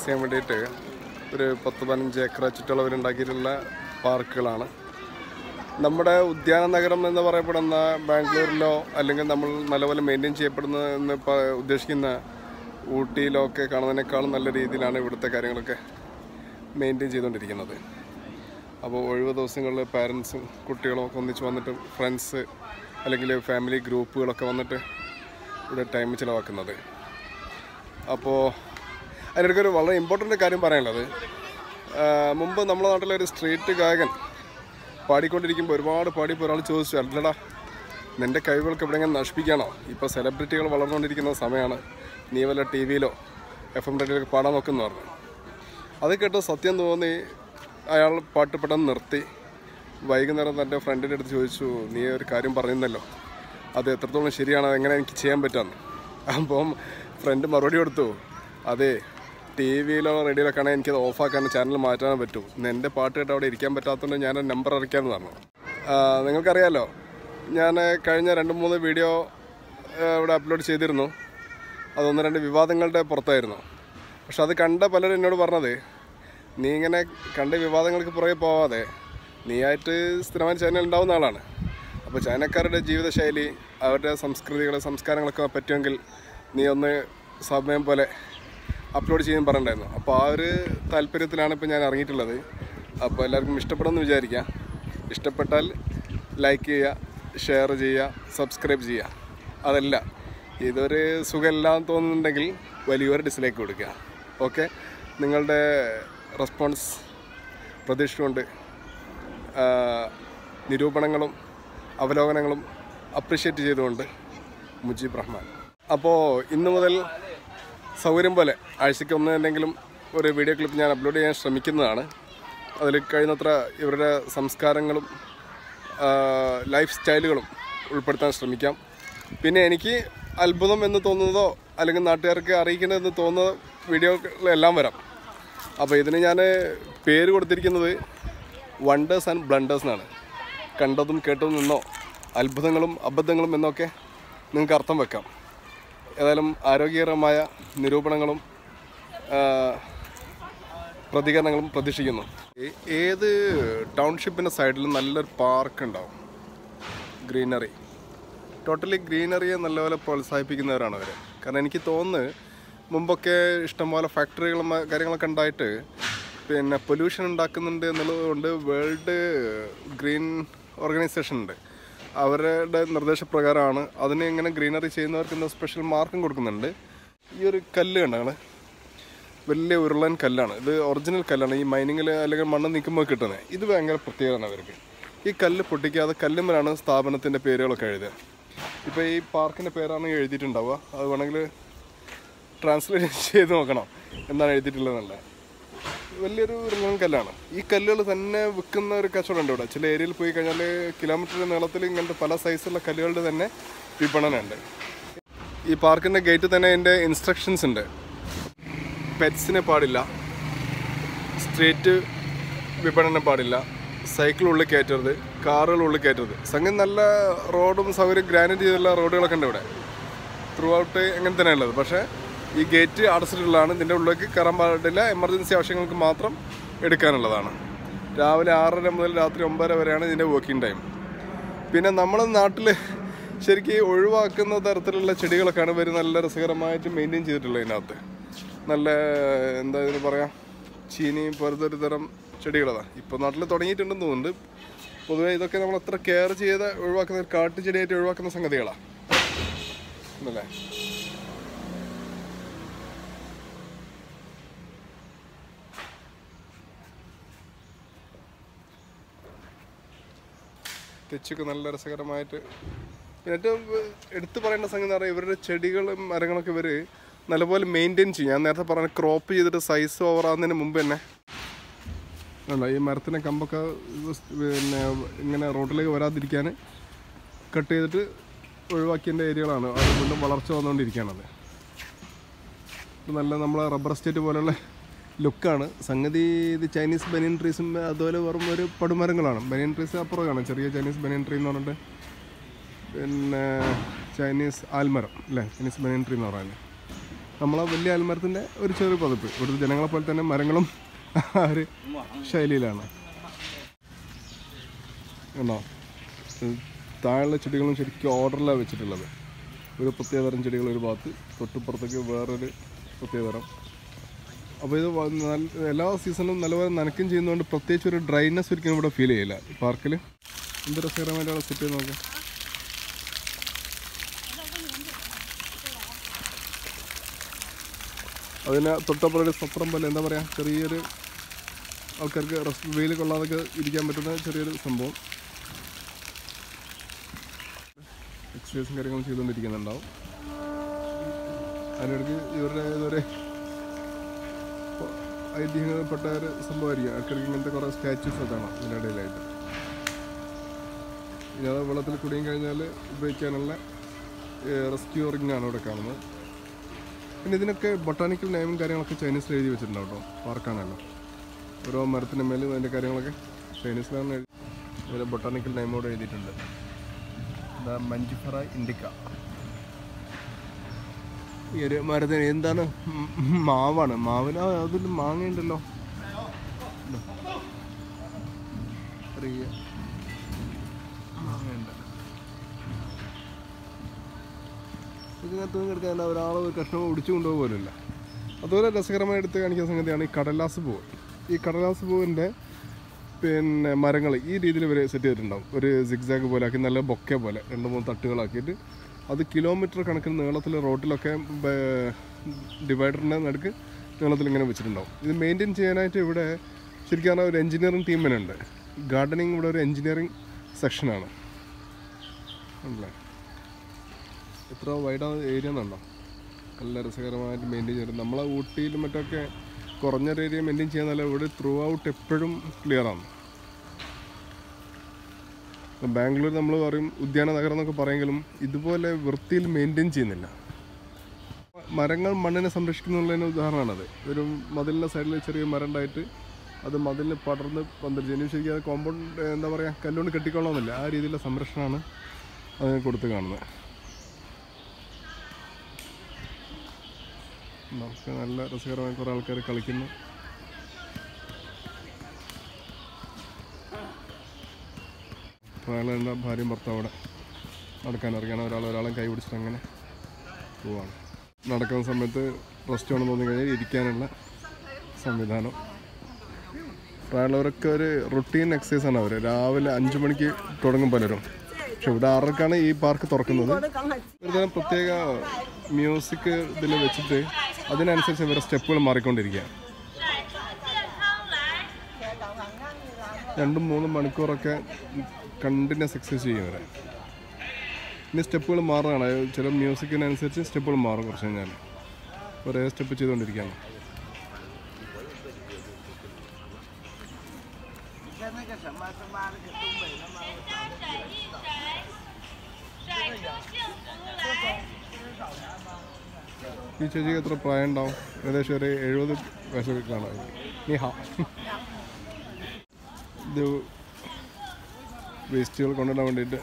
Relax ചെയ്യാൻ വേണ്ടിയിട്ട് ഒരു പത്ത് പതിനഞ്ച് ഏക്കർ ചുറ്റളവിൽ ഉണ്ടാക്കിയിട്ടുള്ള പാർക്കുകളാണ്. നമ്മുടെ ഉദ്യാന നഗരം എന്ന് പറയപ്പെടുന്ന ബാംഗ്ലൂരിലോ അല്ലെങ്കിൽ നമ്മൾ നല്ലപോലെ മെയിന്റെയിൻ ചെയ്യപ്പെടുന്ന എന്ന് ഉദ്ദേശിക്കുന്ന ഊട്ടിയിലോ ഒക്കെ കാണുന്നതിനേക്കാളും നല്ല രീതിയിലാണ് ഇവിടുത്തെ കാര്യങ്ങളൊക്കെ മെയിന്റെയിൻ ചെയ്തുകൊണ്ടിരിക്കുന്നത്. അപ്പോൾ ഒഴിവ് ദിവസങ്ങളിൽ പാരൻസും കുട്ടികളും ഒക്കെ ഒന്നിച്ച് വന്നിട്ട് ഫ്രണ്ട്സ് അല്ലെങ്കിൽ ഫാമിലി ഗ്രൂപ്പുകളൊക്കെ വന്നിട്ട് ഇവിടെ ടൈം ചിലവാക്കുന്നത്. അപ്പോൾ അതിനിടയ്ക്ക് ഒരു വളരെ ഇമ്പോർട്ടന്റ് കാര്യം പറയാനുള്ളത്. മുമ്പ് നമ്മുടെ നാട്ടിലെ ഒരു സ്ട്രീറ്റ് ഗായകൻ പാടിക്കൊണ്ടിരിക്കുമ്പോൾ ഒരുപാട് പാടിയപ്പോൾ ഒരാൾ ചോദിച്ചു അല്ലടാ നിന്റെ കഴിവുകൾക്ക് എവിടെയെങ്കിലും നശിപ്പിക്കാനോ ഇപ്പോൾ സെലിബ്രിറ്റികൾ വളർന്നുകൊണ്ടിരിക്കുന്ന സമയമാണ് നീ വല്ല ടി വിയിലോ എഫ് എം റേഡിയോയിലൊക്കെ പാടാൻ നോക്കുന്നു പറഞ്ഞു. അത് കേട്ട് സത്യം തോന്നി അയാൾ പാട്ട് പെട്ടെന്ന് നിർത്തി. വൈകുന്നേരം തന്റെ ഫ്രണ്ടിന്റെ അടുത്ത് ചോദിച്ചു നീ ഒരു കാര്യം പറയുന്നല്ലോ അത് എത്രത്തോളം ശരിയാണ് എങ്ങനെ എനിക്ക് ചെയ്യാൻ പറ്റാന്ന്? അപ്പം ഫ്രണ്ട് മറുപടി കൊടുത്തു അതെ ടി വിയിലോ റേഡിയോയിലോ ആണെങ്കിൽ എനിക്കത് ഓഫാക്കാൻ ചാനൽ മാറ്റാൻ പറ്റും. എന്റെ പാട്ട് കേട്ട് അവിടെ ഇരിക്കാൻ പറ്റാത്തതുകൊണ്ട് ഞാൻ നമ്പർ അറിയിക്കാൻ പറഞ്ഞു. നിങ്ങൾക്കറിയാമല്ലോ ഞാൻ കഴിഞ്ഞ രണ്ട് മൂന്ന് വീഡിയോ ഇവിടെ അപ്ലോഡ് ചെയ്തിരുന്നു. അതൊന്ന് രണ്ട് വിവാദങ്ങളുടെ പുറത്തായിരുന്നു. പക്ഷെ അത് കണ്ട പലരും എന്നോട് പറഞ്ഞത് നീ ഇങ്ങനെ കണ്ട വിവാദങ്ങൾക്ക് പുറകെ പോവാതെ നീയായിട്ട് സ്ഥിരമായി ചാനൽ ഉണ്ടാവുന്ന ആളാണ്. അപ്പോൾ ചൈനക്കാരുടെ ജീവിതശൈലി അവരുടെ സംസ്കൃതികൾ സംസ്കാരങ്ങളൊക്കെ പറ്റുമെങ്കിൽ നീ ഒന്ന് സമയം പോലെ അപ്ലോഡ് ചെയ്യാൻ പറഞ്ഞിട്ടുണ്ടായിരുന്നു. അപ്പോൾ ആ ഒരു താല്പര്യത്തിലാണ് ഇപ്പോൾ ഞാൻ ഇറങ്ങിയിട്ടുള്ളത്. അപ്പോൾ എല്ലാവർക്കും ഇഷ്ടപ്പെടുമെന്ന് വിചാരിക്കാം. ഇഷ്ടപ്പെട്ടാൽ ലൈക്ക് ചെയ്യുക ഷെയർ ചെയ്യുക സബ്സ്ക്രൈബ് ചെയ്യുക. അതല്ല ഇതൊരു സുഖമില്ലാന്ന് തോന്നുന്നുണ്ടെങ്കിൽ വലിയൊരു ഡിസ്ലൈക്ക് കൊടുക്കുക. ഓക്കെ നിങ്ങളുടെ റെസ്പോൺസ് പ്രതീക്ഷിച്ചുകൊണ്ട് നിരൂപണങ്ങളും അവലോകനങ്ങളും അപ്രിഷ്യേറ്റ് ചെയ്തുകൊണ്ട് മുജീബ് റഹ്മാൻ. അപ്പോൾ ഇന്നു മുതൽ സൗകര്യം പോലെ ആഴ്ചയ്ക്ക് ഒന്ന് എന്തെങ്കിലും ഒരു വീഡിയോ ക്ലിപ്പ് ഞാൻ അപ്ലോഡ് ചെയ്യാൻ ശ്രമിക്കുന്നതാണ്. അതിൽ കഴിയുന്നത്ര ഇവരുടെ സംസ്കാരങ്ങളും ലൈഫ് സ്റ്റൈലുകളും ഉൾപ്പെടുത്താൻ ശ്രമിക്കാം. പിന്നെ എനിക്ക് അത്ഭുതം എന്ന് തോന്നുന്നതോ അല്ലെങ്കിൽ നാട്ടുകാർക്ക് അറിയിക്കണമെന്ന് തോന്നുന്ന വീഡിയോകളെല്ലാം വരാം. അപ്പോൾ ഇതിന് ഞാൻ പേര് കൊടുത്തിരിക്കുന്നത് വണ്ടേഴ്സ് ആൻഡ് ബ്ലണ്ടേഴ്സ് എന്നാണ്. കണ്ടതും കേട്ടതും നിന്നോ അത്ഭുതങ്ങളും അബദ്ധങ്ങളും എന്നൊക്കെ നിങ്ങൾക്ക് അർത്ഥം വെക്കാം. ഏതായാലും ആരോഗ്യകരമായ നിരൂപണങ്ങളും പ്രതികരണങ്ങളും പ്രതീക്ഷിക്കുന്നു. ഏത് ടൗൺഷിപ്പിന്റെ സൈഡിൽ നല്ലൊരു പാർക്ക് ഉണ്ടാവും ഗ്രീനറി. ടോട്ടലി ഗ്രീനറിയെ നല്ലപോലെ പ്രോത്സാഹിപ്പിക്കുന്നവരാണ് അവർ കാരണം എനിക്ക് തോന്നുന്നു മുമ്പൊക്കെ ഇഷ്ടംപോലെ ഫാക്ടറികളും കാര്യങ്ങളൊക്കെ ഉണ്ടായിട്ട് പിന്നെ പൊല്യൂഷൻ ഉണ്ടാക്കുന്നുണ്ട് എന്നുള്ളതുകൊണ്ട് വേൾഡ് ഗ്രീൻ ഓർഗനൈസേഷൻ ഉണ്ട്. അവരുടെ നിർദ്ദേശപ്രകാരമാണ് അതിനെ ഇങ്ങനെ ഗ്രീനറി ചെയ്യുന്നവർക്ക് ഇന്ന് സ്പെഷ്യൽ മാർക്കും കൊടുക്കുന്നുണ്ട്. ഈ ഒരു കല്ല് കണ്ടാണ്. വലിയ ഉരുളൻ കല്ലാണ്. ഇത് ഒറിജിനൽ കല്ലാണ്. ഈ മൈനിങ്ങിൽ അല്ലെങ്കിൽ മണ്ണ് നിൽക്കുമ്പോൾ കിട്ടുന്നത് ഇത് ഭയങ്കര പ്രത്യേകതയാണ് അവർക്ക്. ഈ കല്ല് പൊട്ടിക്കാതെ കല്ലുമ്മലാണ് സ്ഥാപനത്തിന്റെ പേരുകളൊക്കെ എഴുതുക. ഇപ്പോൾ ഈ പാർക്കിന്റെ പേരാണ് എഴുതിയിട്ടുണ്ടാവുക. അത് വേണമെങ്കിൽ ട്രാൻസ്ലേറ്റ് ചെയ്ത് നോക്കണം. എന്താണ് എഴുതിയിട്ടുള്ളതെന്നല്ല വലിയൊരു റിങ്ങൻ കല്ലാണ്. ഈ കല്ലുകൾ തന്നെ വിൽക്കുന്ന ഒരു കച്ചവടം ഉണ്ട് ഇവിടെ. ചില ഏരിയയിൽ പോയി കഴിഞ്ഞാൽ കിലോമീറ്റർ നീളത്തിൽ ഇങ്ങനത്തെ പല സൈസുള്ള കല്ലുകളുടെ തന്നെ വിപണനമുണ്ട്. ഈ പാർക്കിന്റെ ഗേറ്റ് തന്നെ അതിന്റെ ഇൻസ്ട്രക്ഷൻസ് ഉണ്ട്. പെറ്റ്സിനെ പാടില്ല. സ്ട്രീറ്റ് വിപണനം പാടില്ല. സൈക്കിൾ ഉള്ളിൽ കയറ്റരുത്. കാറുകൾ ഉള്ളിൽ കയറ്റരുത്. സംഗതി നല്ല റോഡും സൗകര്യം ഗ്രാനൈറ്റ് ചെയ്തുള്ള റോഡുകളൊക്കെ ഉണ്ട് ഇവിടെ. ത്രൂ ഔട്ട് എങ്ങനെ തന്നെയുള്ളത് പക്ഷേ ഈ ഗേറ്റ് അടച്ചിട്ടുള്ളതാണ്. ഇതിന്റെ ഉള്ളിലേക്ക് കയറാൻ പാടില്ല. എമർജൻസി ആവശ്യങ്ങൾക്ക് മാത്രം എടുക്കാനുള്ളതാണ്. രാവിലെ ആറര മുതൽ രാത്രി ഒമ്പതര വരെയാണ് ഇതിന്റെ വർക്കിംഗ് ടൈം പിന്നെ നമ്മുടെ നാട്ടിൽ ശരിക്കും ഒഴിവാക്കുന്ന തരത്തിലുള്ള ചെടികളൊക്കെയാണ് ഇവർ നല്ല രസകരമായിട്ട് മെയിന്റെയിൻ ചെയ്തിട്ടുള്ളത് ഇതിനകത്ത്. നല്ല എന്താ ഇതിന് പറയാം? ചീനി പോലത്തെ ഒരു തരം ചെടികളതാണ് ഇപ്പോൾ നാട്ടിൽ തുടങ്ങിയിട്ടുണ്ടെന്ന് തോന്നുന്നുണ്ട്. പൊതുവേ ഇതൊക്കെ നമ്മൾ അത്ര കെയർ ചെയ്ത് ഒഴിവാക്കുന്ന കാട്ടു കാട്ടുചെടിയായിട്ട് ഒഴിവാക്കുന്ന സംഗതികളാണ് അല്ലേ? തെച്ചൊക്കെ നല്ല രസകരമായിട്ട് ഏറ്റവും എടുത്തു പറയേണ്ട സംഗതി എന്ന് പറഞ്ഞാൽ ഇവരുടെ ചെടികളും മരങ്ങളൊക്കെ ഇവർ നല്ലപോലെ മെയിന്റെയിൻ ചെയ്യും. ഞാൻ നേരത്തെ പറഞ്ഞ ക്രോപ്പ് ചെയ്തിട്ട് സൈസ് ഓവർ ആകുന്നതിന് മുമ്പ് തന്നെ. അല്ല ഈ മരത്തിന്റെ കമ്പൊക്കെ പിന്നെ ഇങ്ങനെ റോഡിലേക്ക് വരാതിരിക്കാൻ കട്ട് ചെയ്തിട്ട് ഒഴിവാക്കിയതിന്റെ ഏരിയകളാണ്. അത് വീണ്ടും വളർച്ച വന്നുകൊണ്ടിരിക്കുകയാണത് നല്ല നമ്മളെ റബ്ബർ എസ്റ്റേറ്റ് പോലെയുള്ള ലുക്കാണ്. സംഗതി ഇത് ചൈനീസ് ബനിയൻ ട്രീസും അതുപോലെ വെറും ഒരു പടുമരങ്ങളാണ്. ബനിയൻ ട്രീസ് അപ്പുറമാണ് ചെറിയ ചൈനീസ് ബനിയൻ ട്രീ എന്ന് പറഞ്ഞിട്ട് പിന്നെ ചൈനീസ് ആൽമരം അല്ലേ? ചൈനീസ് ബനിയൻ ട്രീ എന്ന് പറയുന്നത്. നമ്മളെ വലിയ ആൽമരത്തിന്റെ ഒരു ചെറിയ പതിപ്പ്. ഇവിടുത്തെ ജനങ്ങളെ പോലെ തന്നെ മരങ്ങളും ആ ഒരു ശൈലിയിലാണ്. കണ്ടോ താഴെ ചെടികളും ശരിക്കും ഓർഡറിലാണ് വെച്ചിട്ടുള്ളത്. ഒരു പ്രത്യേകതരം ചെടികൾ ഒരു ഭാഗത്ത് തൊട്ടുപ്പുറത്തേക്ക് വേറൊരു പ്രത്യേകതരം അപ്പോൾ ഇത് എല്ലാ സീസണിലും നല്ലപോലെ നനക്കും ചെയ്യുന്നതുകൊണ്ട് പ്രത്യേകിച്ച് ഒരു ഡ്രൈനെസ് ഒരിക്കലും ഇവിടെ ഫീൽ ചെയ്യില്ല. പാർക്കിൽ എന്ത് രസകരമായിട്ടാണ് സെറ്റ് ചെയ്ത് നോക്കാം. അതിന് തൊട്ടപ്പുറം സത്രം പോലെ എന്താ പറയുക ചെറിയൊരു ആൾക്കാർക്ക് റെസ്റ്റ് വെയിൽ കൊള്ളാതൊക്കെ ഇരിക്കാൻ പറ്റുന്ന ചെറിയൊരു സംഭവം. എക്സസൈസും കാര്യങ്ങളും ചെയ്തുകൊണ്ടിരിക്കുന്നുണ്ടാവും. അതിനിടയ്ക്ക് ഇവരുടെ ഇതുവരെ ഐതിഹ്യപ്പെട്ട ഒരു സംഭവമായിരിക്കും. ഇടയ്ക്കിടയ്ക്ക് ഇങ്ങനത്തെ കുറേ സ്റ്റാച്യൂസ് കാണാം ഇതിനിടയിലായിട്ട്. ഇനി അത് വെള്ളത്തിൽ കുടിയും കഴിഞ്ഞാൽ ഉപയോഗിക്കാനുള്ള റെസ്ക്യൂ റിങ്ങാണ് ഇവിടെ കാണുന്നത്. പിന്നെ ഇതിനൊക്കെ ബൊട്ടാണിക്കൽ നെയിമും കാര്യങ്ങളൊക്കെ ചൈനീസിൽ എഴുതി വെച്ചിട്ടുണ്ടാവും കേട്ടോ പാർക്കാണല്ലോ ഓരോ മരത്തിന്റെ മേലും അതിന്റെ കാര്യങ്ങളൊക്കെ ചൈനീസിലാണ് എഴുതി ബൊട്ടാണിക്കൽ നെയിമോട് എഴുതിയിട്ടുണ്ട്. ദ മഞ്ചിഫറ ഇൻഡിക്ക ഈ ഒരു മരത്തിന് എന്താണ് മാവാണ്. മാവിന് അതിൽ മാങ്ങയുണ്ടല്ലോ. ചെറിയ മാങ്ങയുണ്ട്. ഇതിനകത്ത് കിടക്കാൻ ഒരാൾ ഒരു കഷ്ണം ഒടിച്ചു കൊണ്ടുപോകില്ല അതുപോലെ രസകരമായി എടുത്ത് കാണിക്കുന്ന സംഗതിയാണ് ഈ കടലാസ് പൂവ്. ഈ കടലാസ് പൂവിന്റെ പിന്നെ മരങ്ങൾ ഈ രീതിയിൽ ഇവർ സെറ്റ് ചെയ്തിട്ടുണ്ടാവും. ഒരു സിഗ്സാഗ് പോലെ ആക്കി നല്ല ബൊക്കെ പോലെ രണ്ട് മൂന്ന് തട്ടുകളാക്കിയിട്ട് അത് കിലോമീറ്റർ കണക്കിന് നീളത്തിൽ റോഡിലൊക്കെ ഡിവൈഡറിന്റെ നടുക്ക് നീളത്തിൽ ഇങ്ങനെ വെച്ചിട്ടുണ്ടാവും. ഇത് മെയിന്റെയിൻ ചെയ്യാനായിട്ട് ഇവിടെ ശരിക്കും പറഞ്ഞാൽ ഒരു എഞ്ചിനീയറിംഗ് ടീം തന്നെ ഉണ്ട്. ഗാർഡനിങ് ഇവിടെ ഒരു എഞ്ചിനീയറിംഗ് സെക്ഷനാണ് ഉണ്ടല്ലേ എത്ര വൈഡാ ഏരിയ എന്നുണ്ടോ നല്ല രസകരമായിട്ട് മെയിന്റെയിൻ ചെയ്യുന്നത് നമ്മളെ ഊട്ടിയിലും മറ്റൊക്കെ കുറഞ്ഞൊരു ഏരിയ മെയിന്റെയിൻ ചെയ്യുന്നതല്ല ഇവിടെ ത്രൂ ഔട്ട് എപ്പോഴും ക്ലിയറാണ് ബാംഗ്ലൂർ നമ്മൾ പറയും ഉദ്യാന നഗരം എന്നൊക്കെ പറയുമെങ്കിലും ഇതുപോലെ വൃത്തിയിൽ മെയിന്റെയിൻ ചെയ്യുന്നില്ല. മരങ്ങൾ മണ്ണിനെ സംരക്ഷിക്കുന്നുള്ളതിന് ഉദാഹരണമാണത്. ഒരു മതിലിന്റെ സൈഡിൽ ചെറിയ മരം ഉണ്ടായിട്ട് അത് മതിലിന് പടർന്ന് പന്തലിച്ച് ഇനി ശരിക്കും അത് കോമ്പൗണ്ട് എന്താ പറയുക കല്ലുകൊണ്ട് കെട്ടിക്കൊള്ളണമെന്നില്ല. ആ രീതിയിലുള്ള സംരക്ഷണമാണ് അതിന് കൊടുത്ത് കാണുന്നത്. നമുക്ക് നല്ല രസകരമായ കുറേ ആൾക്കാർ കളിക്കുന്നു. അയാളെന്റെ ഭാര്യയും ഭർത്താവ് അവിടെ നടക്കാൻ ഇറങ്ങിയാണ്. ഒരാൾ ഒരാളെ കൈ പിടിച്ചിട്ട് അങ്ങനെ പോവാണ്. നടക്കുന്ന സമയത്ത് റെസ്റ്റ് വേണം തോന്നി കഴിഞ്ഞാൽ ഇരിക്കാനുള്ള സംവിധാനം. പ്രായമുള്ളവരൊക്കെ ഒരു റുട്ടീൻ എക്സസൈസ് ആണ് അവർ രാവിലെ അഞ്ച് മണിക്ക് തുടങ്ങും പലരും. പക്ഷെ ഇവിടെ ആറരക്കാണ് ഈ പാർക്ക് തുറക്കുന്നത്? ഒരു പ്രത്യേക മ്യൂസിക് ഇതിൽ വെച്ചിട്ട് അതിനനുസരിച്ച് ഇവരുടെ സ്റ്റെപ്പുകൾ മാറിക്കൊണ്ടിരിക്കുക. രണ്ടും മൂന്നും മണിക്കൂറൊക്കെ കണ്ടിന്യൂസ് എക്സസൈസ് ചെയ്യുന്നത് പിന്നെ സ്റ്റെപ്പുകൾ മാറുകയാണ്. ചില മ്യൂസിക്കിനനുസരിച്ച് സ്റ്റെപ്പുകൾ മാറും കുറച്ച് കഴിഞ്ഞാൽ ഒരേ സ്റ്റെപ്പ് ചെയ്തുകൊണ്ടിരിക്കുകയാണ്. ഈ ചേച്ചിക്ക് എത്ര പ്രായം ഉണ്ടാവും ഏകദേശം ഒരു എഴുപത് വയസ്സൊക്കെ കാണാം. നീ ഹാ. വേസ്റ്റുകൾ കൊണ്ടിടാൻ വേണ്ടിയിട്ട്.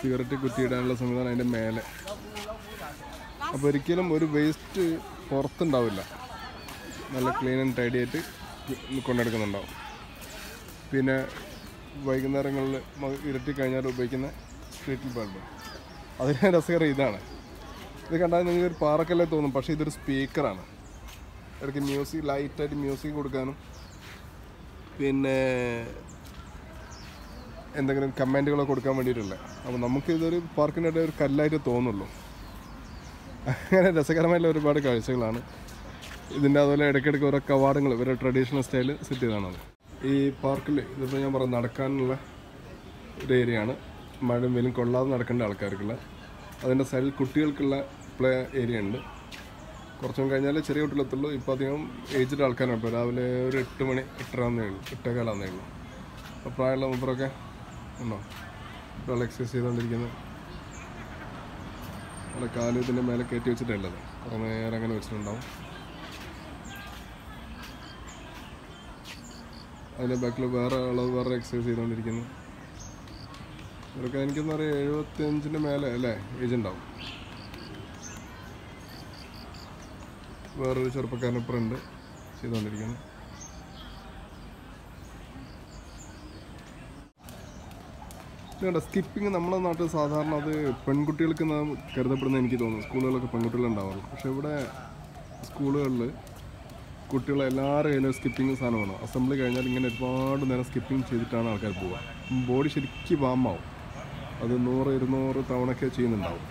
സിഗരറ്റ് കുത്തിയിടാനുള്ള സംവിധാനം അതിന്റെ മേലെ. അപ്പോൾ ഒരിക്കലും ഒരു വേസ്റ്റ് പുറത്തുണ്ടാവില്ല. നല്ല ക്ലീൻ ആൻഡ് ടൈഡി ആയിട്ട് കൊണ്ടെടുക്കുന്നുണ്ടാവും. പിന്നെ വൈകുന്നേരങ്ങളിൽ ഇരട്ടി കഴിഞ്ഞാൽ ഉപയോഗിക്കുന്ന സ്ട്രീറ്റ് ബൾബ്. അതിന് രസകരം ഇതാണ്. ഇത് കണ്ടാൽ നിങ്ങൾക്ക് ഒരു പാറക്കല്ലേ തോന്നും പക്ഷേ ഇതൊരു സ്പീക്കറാണ്. ഇടയ്ക്ക് മ്യൂസിക് ലൈറ്റായിട്ട് മ്യൂസിക് കൊടുക്കാനും. പിന്നെ എന്തെങ്കിലും കമന്റുകളൊക്കെ കൊടുക്കാൻ വേണ്ടിയിട്ടുള്ള അപ്പോൾ നമുക്കിതൊരു പാർക്കിനിടെ ഒരു കല്ലായിട്ട് തോന്നുള്ളൂ. അങ്ങനെ രസകരമായിട്ടുള്ള ഒരുപാട് കാഴ്ചകളാണ്. ഇതിന്റെ അതുപോലെ ഇടയ്ക്കിടയ്ക്ക് ഓരോ കവാടങ്ങൾ ഇവരുടെ ട്രഡീഷണൽ സ്റ്റൈൽ സെറ്റ് ചെയ്താണത് ഈ പാർക്കിൽ ഇതിപ്പോൾ ഞാൻ പറഞ്ഞു നടക്കാനുള്ള ഒരു ഏരിയയാണ് മഴയും വെയിലും കൊള്ളാതെ നടക്കേണ്ട ആൾക്കാർക്കുള്ള. അതിന്റെ സൈഡിൽ കുട്ടികൾക്കുള്ള പ്ലേ ഏരിയ ഉണ്ട്. കുറച്ചും കഴിഞ്ഞാൽ ചെറിയ കുട്ടികളെത്തുള്ളൂ. ഇപ്പോൾ അധികം ഏജ്ഡ് ആൾക്കാരാണ്. ഇപ്പോൾ രാവിലെ ഒരു എട്ട് മണി എട്ടരാന്നേ ഉള്ളൂ. എട്ടേകാലാന്നേ ഉള്ളൂ. അപ്പോൾ പ്രായമുള്ള മുമ്പറൊക്കെ ഉണ്ടോ? ഒരാൾ എക്സസൈസ് ചെയ്തുകൊണ്ടിരിക്കുന്നത് അവിടെ കാൽ ഇതിന്റെ മേലെ കയറ്റി വെച്ചിട്ടുള്ളത് കുറേ നേരം അങ്ങനെ വെച്ചിട്ടുണ്ടാവും. അതിന്റെ ബാക്കിൽ വേറെ ഉള്ളത് വേറെ എക്സസൈസ് ചെയ്തുകൊണ്ടിരിക്കുന്നു ഇവർക്ക് എനിക്കെന്ന് പറയുക എഴുപത്തിയഞ്ചിന്റെ മേലെ അല്ലേ ഏജ് ഉണ്ടാവും. വേറൊരു ചെറുപ്പക്കാരന്റെ ഉണ്ട് ചെയ്തുകൊണ്ടിരിക്കുന്നത് വേണ്ട സ്കിപ്പിംഗ് നമ്മുടെ നാട്ടിൽ സാധാരണ അത് പെൺകുട്ടികൾക്ക് കരുതപ്പെടുന്ന എനിക്ക് തോന്നുന്നു. സ്കൂളുകളിലൊക്കെ പെൺകുട്ടികളുണ്ടാവുള്ളൂ പക്ഷേ ഇവിടെ സ്കൂളുകളിൽ കുട്ടികളെ എല്ലാവരും കയ്യിലും സ്കിപ്പിംഗ് സാധനമാണ് അസംബ്ലി കഴിഞ്ഞാൽ ഇങ്ങനെ ഒരുപാട് നേരം സ്കിപ്പിംഗ് ചെയ്തിട്ടാണ് ആൾക്കാർ പോവുക. ബോഡി ശരിക്കും വാമാവും അത് നൂറ് ഇരുന്നൂറ് തവണയൊക്കെ ചെയ്യുന്നുണ്ടാവും.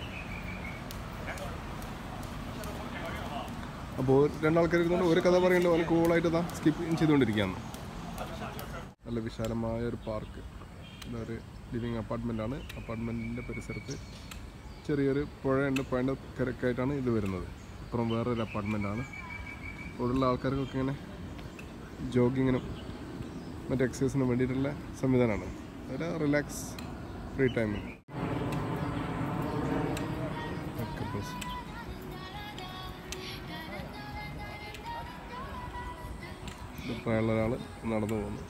അപ്പോൾ രണ്ടാൾക്കാർ ഇരുന്നുകൊണ്ട് ഒരു കഥ പറയുന്നുണ്ട് അവന് കൂളായിട്ട് താ സ്കിപ്പ് ചെയ്തുകൊണ്ടിരിക്കുകയാണ്. നല്ല വിശാലമായ ഒരു പാർക്ക് ഇതൊരു ലിവിങ് അപ്പാർട്ട്മെന്റ് ആണ്. അപ്പാർട്ട്മെന്റിന്റെ പരിസരത്ത് ചെറിയൊരു പുഴയുണ്ട്. പുഴയുടെ കിരക്കായിട്ടാണ് ഇത് വരുന്നത്. അപ്പുറം വേറൊരു അപ്പാർട്ട്മെന്റ് ആണ്. ഇവിടെയുള്ള ആൾക്കാർക്കൊക്കെ ഇങ്ങനെ ജോഗിങ്ങിനും മറ്റ് എക്സസൈസിനും വേണ്ടിയിട്ടുള്ള സംവിധാനമാണ്. അതായത് റിലാക്സ് ഫ്രീ ടൈമിൽ പ്രായമുള്ള ഒരാൾ നടന്നു പോകുന്നു.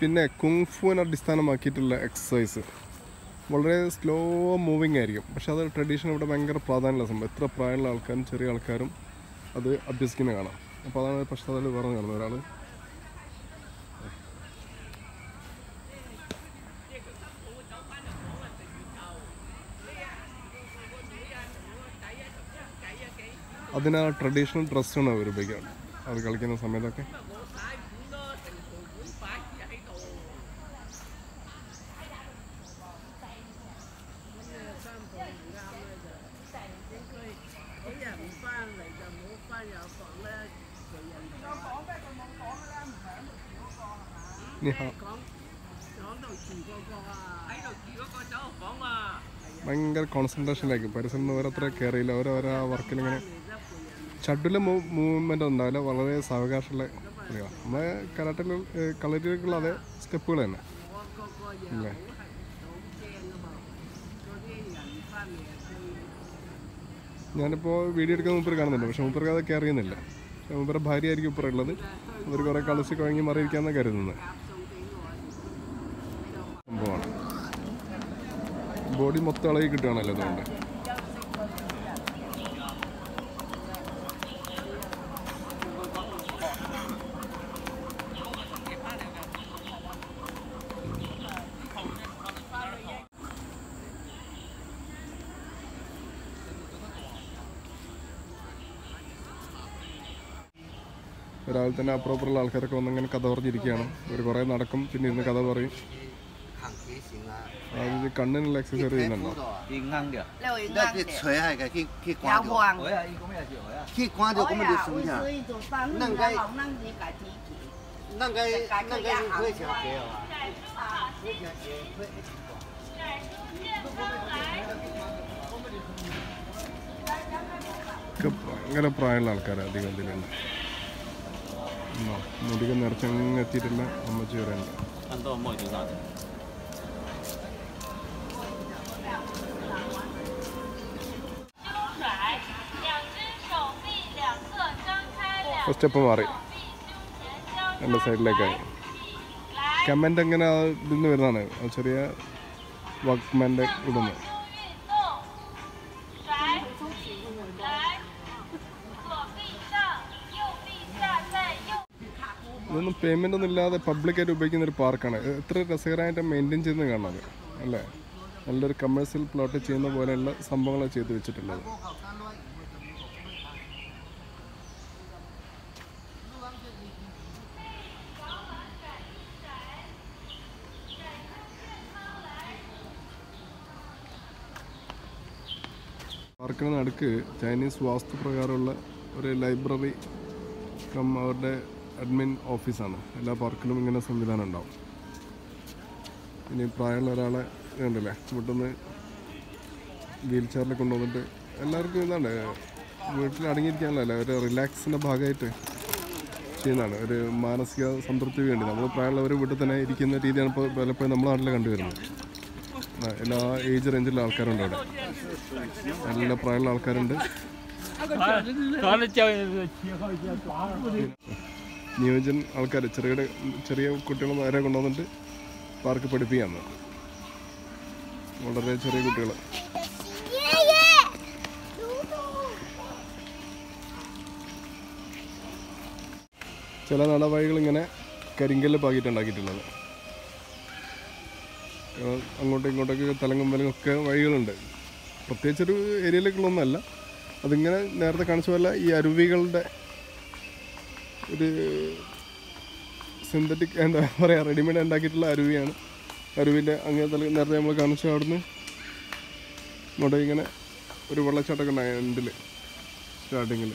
പിന്നെ കുങ്ഫുവിനെ അടിസ്ഥാനമാക്കിയിട്ടുള്ള എക്സസൈസ് വളരെ സ്ലോ മൂവിങ് ആയിരിക്കും. പക്ഷെ അത് ട്രഡീഷൻ ഇവിടെ ഭയങ്കര പ്രാധാന്യമുള്ള സംഭവം. എത്ര പ്രായമുള്ള ആൾക്കാരും ചെറിയ ആൾക്കാരും അത് അഭ്യസിക്കുന്ന കാണാം. അപ്പോൾ അതാണ് പ്രശ്നത്തിൽ പറഞ്ഞു കാണുന്നത് ഒരാൾ അതിന് ആ ട്രഡീഷണൽ ഡ്രസ്സാണ് അവർ ഉപയോഗിക്കുന്നത് അത് കളിക്കുന്ന സമയത്തൊക്കെ. ഭയങ്കര കോൺസെൻട്രേഷനിലേക്ക് പരിസരം ഓരോരുത്തരെ കയറിയില്ല. ഓരോരോ വർക്കിൽ ഷഡ്യൂളിൽ മൂവ്മെന്റ് ഉണ്ടാവില്ല വളരെ സാവകാശമുള്ള കളികളാണ് നമ്മളെ കരാട്ടിൽ കളരികളുള്ള അതേ സ്റ്റെപ്പുകൾ തന്നെ. അല്ലേ? ഞാനിപ്പോൾ വീഡിയോ എടുക്കുന്ന മൂപ്പർ കാണുന്നുണ്ട് പക്ഷെ മൂപ്പർക്ക് അതൊക്കെ അറിയുന്നില്ല പക്ഷെ മൂപ്പരുടെ ഭാര്യ ആയിരിക്കും ഇപ്പം ഉള്ളത്. അവർ കുറേ കളിച്ച് കുഴങ്ങി മറിയിരിക്കാമെന്നാണ് കരുതുന്നത്. സംഭവമാണ്. ബോഡി മൊത്തം ഇളകി കിട്ടുകയാണല്ലോ അതുകൊണ്ട്. രാവിലെ തന്നെ അപ്രോപ്പറുള്ള ആൾക്കാരൊക്കെ വന്ന് ഇങ്ങനെ കഥ പറഞ്ഞിരിക്കുകയാണ്. ഒരു കുറെ നടക്കും പിന്നെ ഇരുന്ന് കഥ പറയും. കണ്ണിനുള്ള എക്സസൈസ് ചെയ്യുന്നുണ്ടോ? ഭയങ്കര പ്രായമുള്ള ആൾക്കാരാണ് അധികം ഇതിലുണ്ട് മുടിക്ക് നിറച്ചങ്ങ് എത്തിയിട്ടുള്ള അമ്മച്ചി ഇവിടെ ഫസ്റ്റ് സ്റ്റെപ്പ് മാറി. എന്റെ സൈഡിലേക്കായി. കമന്റ് എങ്ങനെ ഇതിൽ നിന്ന് വരുന്നതാണ് ചെറിയ വർക്ക്മാന്റെ ഇടുന്നത് പേയ്മെന്റ് ഒന്നും ഇല്ലാതെ പബ്ലിക്കായിട്ട് ഉപയോഗിക്കുന്ന ഒരു പാർക്കാണ് എത്ര രസകരമായിട്ട് മെയിന്റെയിൻ ചെയ്യുന്നത് കാണാം. അല്ലേ? നല്ലൊരു കമേഴ്സ്യൽ പ്ലോട്ട് ചെയ്യുന്ന പോലെയുള്ള സംഭവങ്ങളാണ് ചെയ്തു വെച്ചിട്ടുള്ളത്. പാർക്കിന് നടുക്ക് ചൈനീസ് വാസ്തു പ്രകാരമുള്ള ഒരു ലൈബ്രറി കം അവരുടെ അഡ്മിൻ ഓഫീസാണ്. എല്ലാ പാർക്കിലും ഇങ്ങനെ സംവിധാനം ഉണ്ടാവും. ഇനി പ്രായമുള്ള ഒരാളെ വേണ്ടല്ലേ ഇവിടുന്ന് വീൽ ചെയറിൽ കൊണ്ടുവന്നിട്ട് എല്ലാവർക്കും ഇതാണ്. വീട്ടിൽ അടങ്ങിയിരിക്കാനല്ല ഒരു റിലാക്സിന്റെ ഭാഗമായിട്ട് ചെയ്യുന്നതാണ്. ഒരു മാനസിക സംതൃപ്തി വേണ്ടി. നമ്മൾ പ്രായമുള്ളവർ വീട്ടിൽ തന്നെ ഇരിക്കുന്ന രീതിയാണ് ഇപ്പോൾ പലപ്പോഴും നമ്മുടെ നാട്ടിൽ കണ്ടുവരുന്നത്. എല്ലാ ഏജ് റേഞ്ചിലുള്ള ആൾക്കാരുണ്ട് അവിടെ. നല്ല പ്രായമുള്ള ആൾക്കാരുണ്ട്. നിയോജൻ ആൾക്കാർ ചെറിയ ചെറിയ കുട്ടികൾ വരെ കൊണ്ടുവന്നിട്ട് പാർക്ക് പഠിപ്പിക്കാന്ന് വളരെ ചെറിയ കുട്ടികൾ ചില നടവഴികൾ ഇങ്ങനെ കരിങ്കല്ല് പാകിയിട്ടുണ്ടാക്കിയിട്ടുള്ളത് അങ്ങോട്ടും ഇങ്ങോട്ടൊക്കെ തലങ്ങും വലങ്ങും ഒക്കെ വഴികളുണ്ട്. പ്രത്യേകിച്ചൊരു ഏരിയയിലേക്കുള്ളൊന്നല്ല അതിങ്ങനെ നേരത്തെ കാണിച്ച പോലെ ഈ അരുവികളുടെ ഒരു സിന്തറ്റിക് എന്താ പറയുക റെഡിമെയ്ഡ് ഉണ്ടാക്കിയിട്ടുള്ള അരുവിയാണ്. അരുവിന്റെ അങ്ങേ തല നേരത്തെ നമ്മൾ കാണിച്ചു അവിടുന്ന്. ഇങ്ങോട്ട് ഇങ്ങനെ ഒരു വെള്ളച്ചാട്ടമൊക്കെ ഉണ്ടായ എൻഡിൽ സ്റ്റാർട്ടിങ്ങിൽ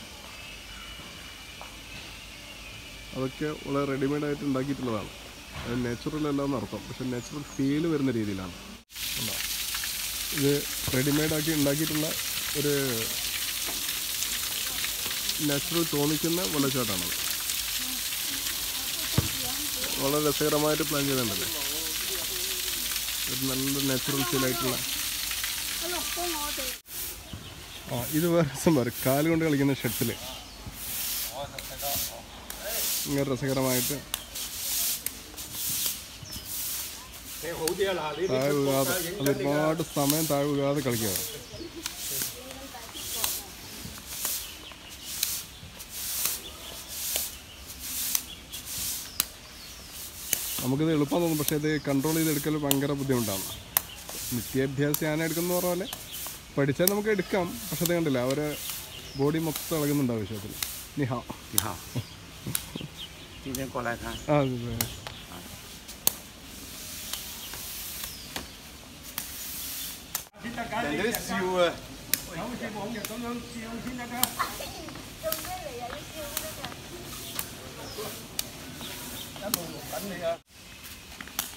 അതൊക്കെ വളരെ റെഡിമെയ്ഡ് ആയിട്ട് ഉണ്ടാക്കിയിട്ടുള്ളതാണ്. അത് നാച്ചുറൽ അല്ല എന്നർത്ഥം പക്ഷെ നാച്ചുറൽ ഫീൽ വരുന്ന രീതിയിലാണ്? ഇത് റെഡിമെയ്ഡ് ആക്കി ഉണ്ടാക്കിയിട്ടുള്ള ഒരു നാച്ചുറൽ തോന്നിക്കുന്ന വെള്ളച്ചാട്ടമാണത് വളരെ രസകരമായിട്ട് പ്ലാൻ ചെയ്തിട്ടുണ്ട്. ഒരു നല്ല നാച്ചുറൽ ഫീലായിട്ടുള്ള ആ ഇത് വേറെ സംഭവം കാൽ കൊണ്ട് കളിക്കുന്ന ഷട്ടിൽ ഇങ്ങനെ രസകരമായിട്ട്. താഴെ വീഴാതെ അത് ഒരുപാട് സമയം താഴെ വീഴാതെ കളിക്കുക നമുക്കിത് എളുപ്പം തോന്നും പക്ഷേ ഇത് കൺട്രോൾ ചെയ്തെടുക്കൽ ഭയങ്കര ബുദ്ധിമുട്ടാണ്. നിത്യാഭ്യാസം ഞാൻ എടുക്കുന്ന പറഞ്ഞ പോലെ പഠിച്ചാൽ നമുക്ക് എടുക്കാം പക്ഷെ അത് കണ്ടില്ല അവരെ ബോഡി മൊത്തം ഇളകുന്നുണ്ട് ആവശ്യത്തിൽ നിഹാ.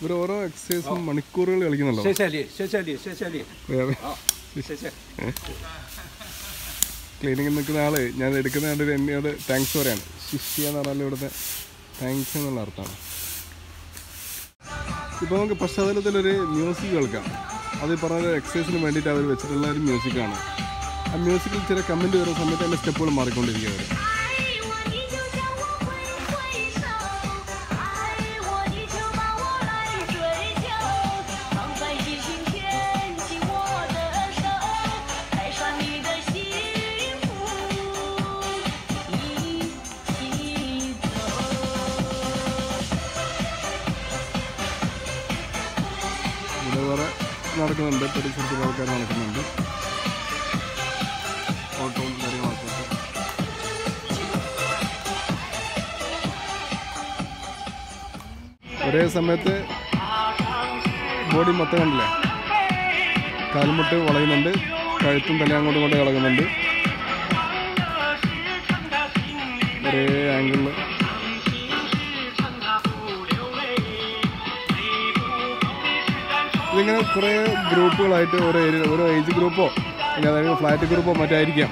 ഇവർ ഓരോ എക്സസൈസും മണിക്കൂറുകൾ കളിക്കുന്നുണ്ടോ? ക്ലീനിങ് നിൽക്കുന്ന ആൾ ഞാൻ എടുക്കുന്ന കണ്ടിട്ട് എന്നോട് താങ്ക്സ് പറയാണ്. ശിഷ്യ എന്ന് പറഞ്ഞാലും ഇവിടുത്തെ താങ്ക്സ് എന്നുള്ള അർത്ഥമാണ്. ഇപ്പൊ നമുക്ക് പശ്ചാത്തലത്തിലൊരു മ്യൂസിക് കേൾക്കാം. അത് പറഞ്ഞ എക്സസൈസിന് വേണ്ടിയിട്ട് അവർ വെച്ചിട്ടുള്ള ഒരു മ്യൂസിക്കാണ് ആ മ്യൂസിക്കിൽ ചില കമന്റ് വരുന്ന സമയത്ത് അതിന്റെ സ്റ്റെപ്പുകൾ മാറിക്കൊണ്ടിരിക്കുകയാണ്. നടക്കുന്നുണ്ട് പരിസരത്തിൽ ആൾക്കാർ നടക്കുന്നുണ്ട്. ഓട്ടവും കാര്യങ്ങളൊക്കെ. ഒരേ സമയത്ത് ബോഡി മൊത്തം കണ്ടില്ലേ? കാൽമുട്ട് വളയുന്നുണ്ട്. കഴുത്തും തല അങ്ങോട്ടും ഇങ്ങോട്ടും കിടക്കുന്നുണ്ട് ഒരേ ആംഗിളിൽ ഇതിങ്ങനെ കുറേ ഗ്രൂപ്പുകളായിട്ട് ഓരോ ഏരിയ ഓരോ ഏജ് ഗ്രൂപ്പോ അല്ലെങ്കിൽ അതായത് ഫ്ലാറ്റ് ഗ്രൂപ്പോ മറ്റായിരിക്കാം.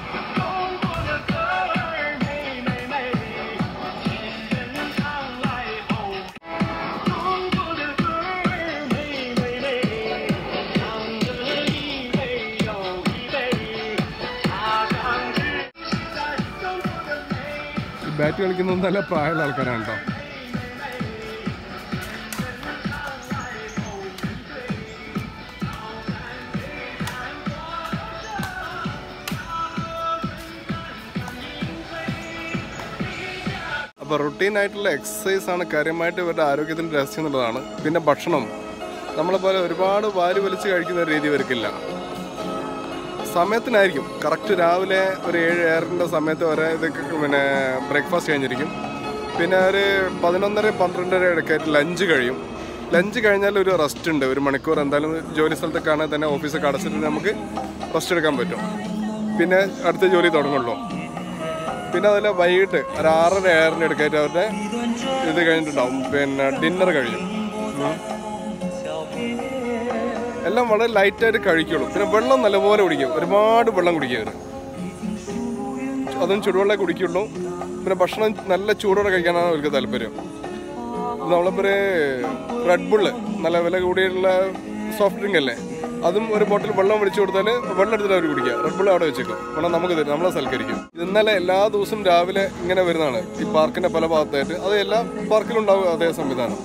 ബാറ്റ് കളിക്കുന്നത് നല്ല പ്രായമുള്ള ആൾക്കാരാണ് കേട്ടോ. അപ്പോൾ റുട്ടീൻ ആയിട്ടുള്ള എക്സസൈസ് ആണ് കാര്യമായിട്ട് ഇവരുടെ ആരോഗ്യത്തിന്റെ രഹസ്യം എന്നുള്ളതാണ്. പിന്നെ ഭക്ഷണം. നമ്മളെപ്പോലെ ഒരുപാട് വാരി വലിച്ച് കഴിക്കുന്ന രീതി ഇവർക്കില്ല. സമയത്തിനായിരിക്കും. കറക്റ്റ് രാവിലെ ഒരു ഏഴ് ഏറിന്റെ സമയത്ത് വരെ ഇതൊക്കെ പിന്നെ ബ്രേക്ക്ഫാസ്റ്റ് കഴിഞ്ഞിരിക്കും. പിന്നെ ഒരു പതിനൊന്നര പന്ത്രണ്ടര ഇടയ്ക്കായിട്ട് ലഞ്ച് കഴിയും. ലഞ്ച് കഴിഞ്ഞാൽ ഒരു റെസ്റ്റ് ഉണ്ട്. ഒരു മണിക്കൂർ എന്തായാലും ജോലി സ്ഥലത്തൊക്കെ ആണെങ്കിൽ തന്നെ ഓഫീസൊക്കെ അടച്ചിട്ട് നമുക്ക് റെസ്റ്റ് എടുക്കാൻ പറ്റും. പിന്നെ അടുത്ത ജോലി തുടങ്ങുള്ളൂ. പിന്നെ അതിൽ വൈകിട്ട് ഒരു ആറര ഏറിന് എടുക്കായിട്ട് അവരുടെ ഇത് കഴിഞ്ഞിട്ടുണ്ടാവും. പിന്നെ ഡിന്നർ കഴിയും. എല്ലാം വളരെ ലൈറ്റായിട്ട് കഴിക്കുള്ളൂ. പിന്നെ വെള്ളം നല്ലപോലെ കുടിക്കും. ഒരുപാട് വെള്ളം കുടിക്കും അവർ അതും ചൂടുവെള്ളം കുടിക്കുള്ളൂ. പിന്നെ ഭക്ഷണം നല്ല ചൂടോടെ കഴിക്കാനാണ് അവർക്ക് താല്പര്യം. നമ്മളിപ്പോൾ റെഡ് ബുള്ള് നല്ല വില കൂടിയുള്ള സോഫ്റ്റ് ഡ്രിങ്ക് അല്ലേ? അതും ഒരു ബോട്ടിൽ വെള്ളം ഒഴിച്ചു കൊടുത്താൽ വെള്ളം എടുത്തിട്ട് അവർ കുടിക്കുക. റെഡ് ബുൾ അവിടെ വെച്ചേക്കും. വെള്ളം നമുക്ക് തരും നമ്മളെ സൽക്കരിക്കും. ഇന്നലെ എല്ലാ ദിവസവും രാവിലെ ഇങ്ങനെ വരുന്നതാണ്. ഈ പാർക്കിന്റെ പല ഭാഗത്തായിട്ട്. അത് എല്ലാ പാർക്കിലും അതേ സംവിധാനം.